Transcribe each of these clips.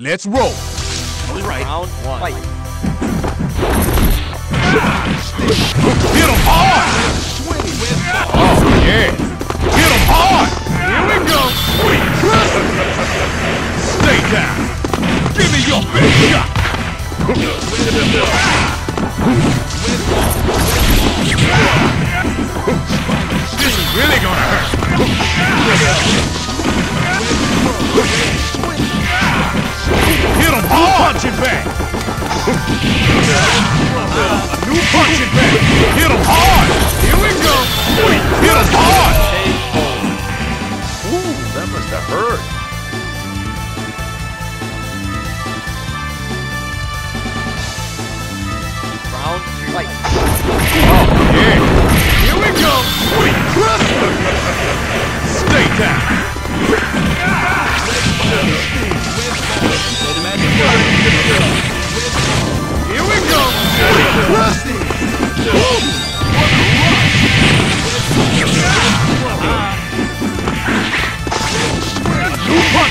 Let's roll. All right. Round one. Fight. Hit him hard! Oh, yeah. Hit him hard! Here we go! Stay down! Give me your best shot! Punching back! New punching back! Hit him hard! Here we go! Hit him hard! Ooh, that must have hurt. Round fight. Oh, yeah! Here we go! Stay down!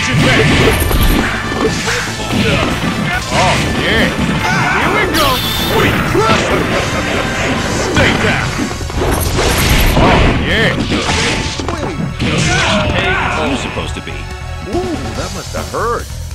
you back. Oh, yeah. Here we go. Stay down. Oh, yeah. Hey, I'm supposed to be. Ooh, that must have hurt.